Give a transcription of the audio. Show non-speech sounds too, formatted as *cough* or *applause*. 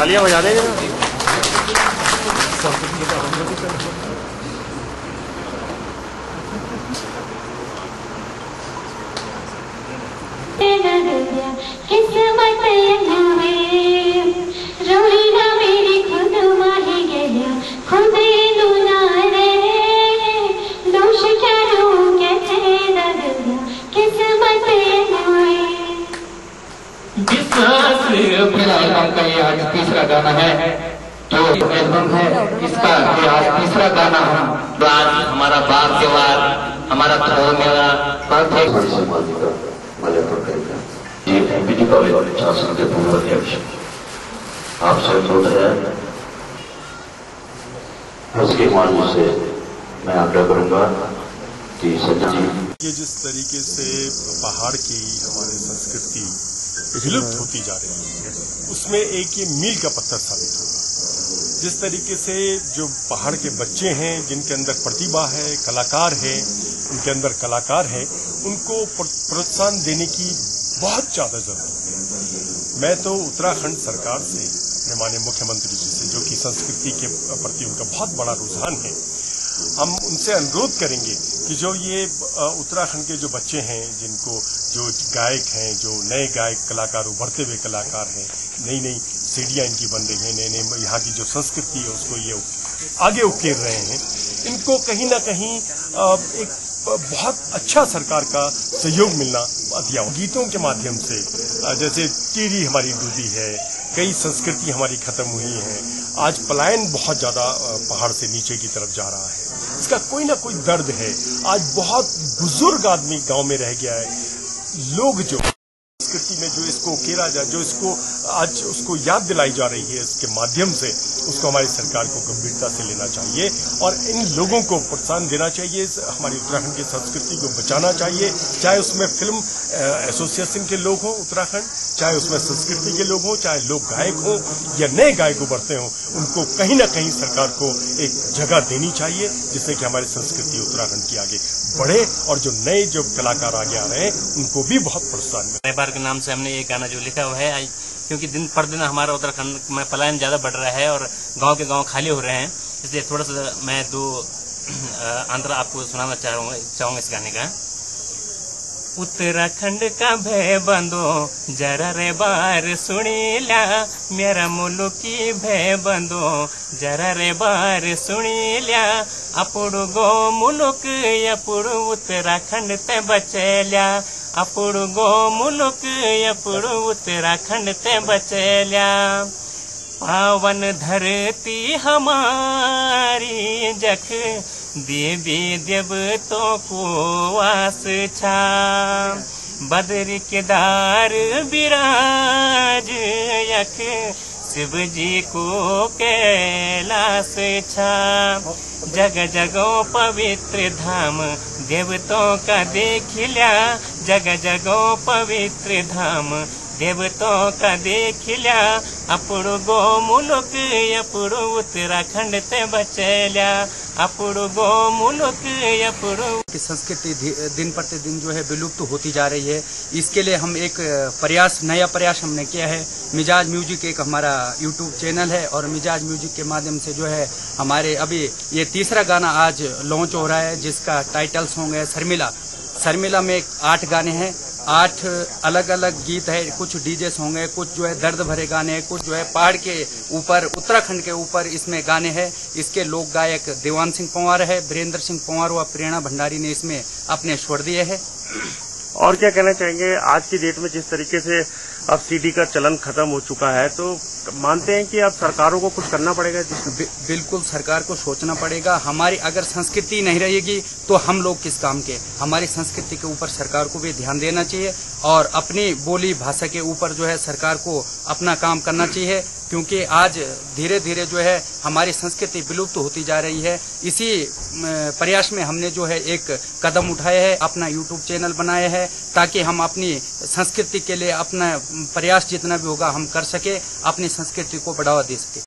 तालियां बजा देंगे किस्मत इस एल्बम का ये आज तीसरा गाना है? जो एल्बम है तीसरा गाना हम तो आज हमारा बार त्योहार, हमारा धर्म मेला का पूर्व अध्यक्ष। आपसे अनुरोध है। उसके माध्यम से मैं आग्रह करूँगा कि संजय जी। ये जिस तरीके से पहाड़ की हमारी संस्कृति विलुप्त होती जा रही है। उसमें एक ये मील का पत्थर साबित होगा। जिस तरीके से जो पहाड़ के बच्चे हैं, जिनके अंदर प्रतिभा है, कलाकार है, उनके अंदर कलाकार है, उनको प्रोत्साहन देने की बहुत ज़्यादा ज़रूरत है। मैं तो उत्तराखंड सरकार से, अपने माननीय मुख्यमंत्री जी से, जो कि संस्कृति के प्रति उनका बहुत बड़ा रुझान है, हम उनसे अनुरोध करेंगे कि जो ये उत्तराखंड के जो बच्चे हैं, जिनको जो गायक हैं, जो नए गायक कलाकार उभरते हुए कलाकार हैं नई नई सीढ़ियाँ इनकी बन रही हैं नए नए यहाँ की जो संस्कृति है, उसको ये आगे उकेर रहे हैं, इनको कहीं ना कहीं एक बहुत अच्छा सरकार का सहयोग मिलना दिया गीतों के माध्यम से जैसे टीरी हमारी डूबी है, कई संस्कृति हमारी खत्म हुई है, आज पलायन बहुत ज़्यादा पहाड़ से नीचे की तरफ़ जा रहा है। इसका कोई ना कोई दर्द है। आज बहुत बुज़ुर्ग आदमी गाँव में रह गया है। लोग जो संस्कृति में जो इसको उकेरा जाए जो इसको आज उसको याद दिलाई जा रही है इसके माध्यम से। उसको हमारी सरकार को गंभीरता से लेना चाहिए और इन लोगों को प्रोत्साहन देना चाहिए हमारी उत्तराखंड की संस्कृति को बचाना चाहिए। चाहे उसमें फ़िल्म एसोसिएशन के लोग हों उत्तराखंड, चाहे उसमें संस्कृति के लोग हों, चाहे लोग गायक हों या नए गायक उभरते हों, उनको कहीं ना कहीं सरकार को एक जगह देनी चाहिए, जिससे कि हमारी संस्कृति उत्तराखंड की आगे बढ़े और जो नए जो कलाकार आगे आ रहे हैं, उनको भी बहुत प्रोत्साहन मिले। बार के नाम से हमने ये गाना जो लिखा हुआ है क्योंकि दिन पर दिन हमारा उत्तराखंड में पलायन ज़्यादा बढ़ रहा है और गाँव के गाँव खाली हो रहे हैं। इसलिए थोड़ा सा मैं दो *clears throat* अंतर आपको सुनाना चाहूँगा चाहूँगा इस गाने का। उत्तराखंड का भय बंदो जरा रे बार सुनी सुनीला मेरा मुलुकी भय बंदो जरा रे बार सुनीला अपुड़ गो मुलुक, अपुड़ उत्तराखंड ते बचेल्या अपुड़ गो मुलुक, अपुड़ उत्तराखंड ते बचेल्या पावन धरती हमारी जख देवी देवतों को वास छा। बदर केदार विराज, यख शिव जी को कैलाश छा। जग जगो पवित्र धाम, देवतों का देख लिया। जग जगो पवित्र धाम देवतों का देख लिया। अपुड़ गो मुलुक अपुड़ उत्तराखंड ते बचेल्या गो मुलुक अपुड़ की संस्कृति दिन प्रतिदिन जो है विलुप्त होती जा रही है। इसके लिए हम एक प्रयास, नया प्रयास हमने किया है। मिजाज म्यूज़िक एक हमारा यूट्यूब चैनल है और मिजाज म्यूज़िक के माध्यम से जो है हमारे अभी ये तीसरा गाना आज लॉन्च हो रहा है, जिसका टाइटल सॉन्ग है शर्मिला। शर्मिला में आठ गाने हैं। आठ अलग अलग गीत है, कुछ डीजे सॉन्ग है कुछ जो है दर्द भरे गाने हैं कुछ जो है पहाड़ के ऊपर, उत्तराखंड के ऊपर इसमें गाने हैं। इसके लोक गायक देवान सिंह पंवार है, वीरेंद्र सिंह पंवार व प्रेरणा भंडारी ने इसमें अपने स्वर दिए है। और क्या कहना चाहेंगे? आज की डेट में जिस तरीके से अब सीडी का चलन खत्म हो चुका है तो मानते हैं कि अब सरकारों को कुछ करना पड़ेगा बि, बिल्कुल सरकार को सोचना पड़ेगा। हमारी अगर संस्कृति नहीं रहेगी तो हम लोग किस काम के? हमारी संस्कृति के ऊपर सरकार को भी ध्यान देना चाहिए और अपनी बोली भाषा के ऊपर जो है सरकार को अपना काम करना चाहिए क्योंकि आज धीरे धीरे जो है हमारी संस्कृति विलुप्त होती जा रही है। इसी प्रयास में हमने जो है एक कदम उठाया है अपना यूट्यूब चैनल बनाया है ताकि हम अपनी संस्कृति के लिए अपना प्रयास जितना भी होगा हम कर सके अपनी संस्कृति को बढ़ावा दे सके।